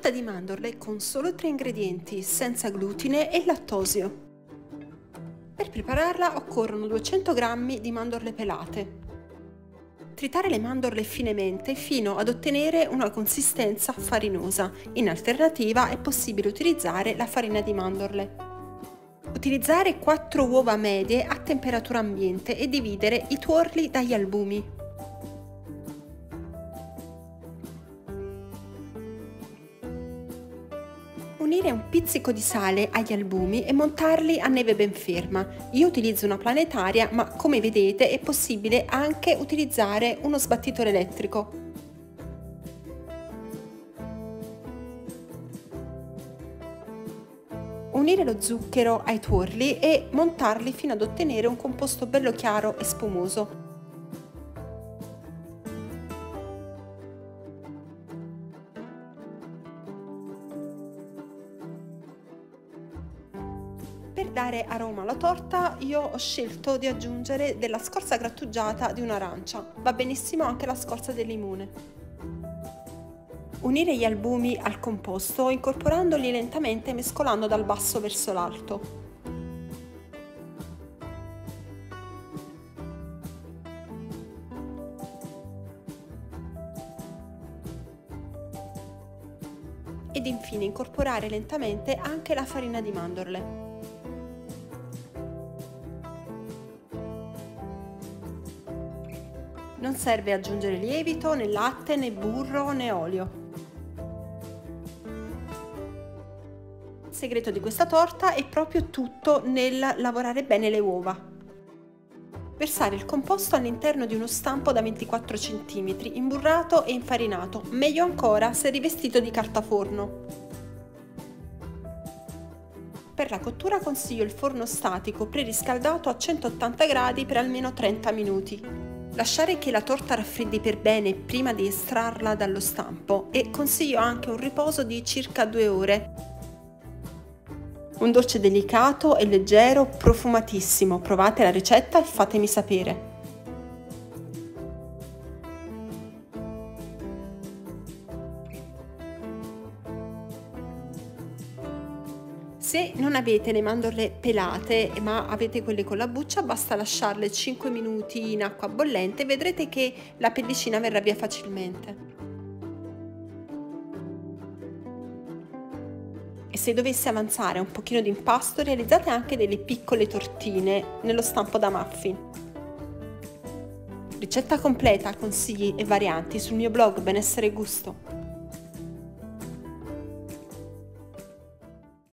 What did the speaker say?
torta di mandorle con solo tre ingredienti, senza glutine e lattosio. Per prepararla occorrono 200 g di mandorle pelate. Tritare le mandorle finemente fino ad ottenere una consistenza farinosa. In alternativa è possibile utilizzare la farina di mandorle. Utilizzare 4 uova medie a temperatura ambiente e dividere i tuorli dagli albumi. Unire un pizzico di sale agli albumi e montarli a neve ben ferma. Io utilizzo una planetaria, ma come vedete è possibile anche utilizzare uno sbattitore elettrico. Unire lo zucchero ai tuorli e montarli fino ad ottenere un composto bello chiaro e spumoso. Per dare aroma alla torta io ho scelto di aggiungere della scorza grattugiata di un'arancia, va benissimo anche la scorza del limone. Unire gli albumi al composto incorporandoli lentamente mescolando dal basso verso l'alto. Ed infine incorporare lentamente anche la farina di mandorle. Non serve aggiungere lievito, né latte, né burro, né olio. Il segreto di questa torta è proprio tutto nel lavorare bene le uova. Versare il composto all'interno di uno stampo da 24 cm, imburrato e infarinato, meglio ancora se rivestito di carta forno. Per la cottura consiglio il forno statico preriscaldato a 180 gradi per almeno 30 minuti. Lasciare che la torta raffreddi per bene prima di estrarla dallo stampo e consiglio anche un riposo di circa due ore. Un dolce delicato e leggero, profumatissimo. Provate la ricetta e fatemi sapere. Se non avete le mandorle pelate ma avete quelle con la buccia basta lasciarle 5 minuti in acqua bollente e vedrete che la pellicina verrà via facilmente. E se dovesse avanzare un pochino di impasto realizzate anche delle piccole tortine nello stampo da muffin. Ricetta completa, consigli e varianti sul mio blog Benessere Gusto.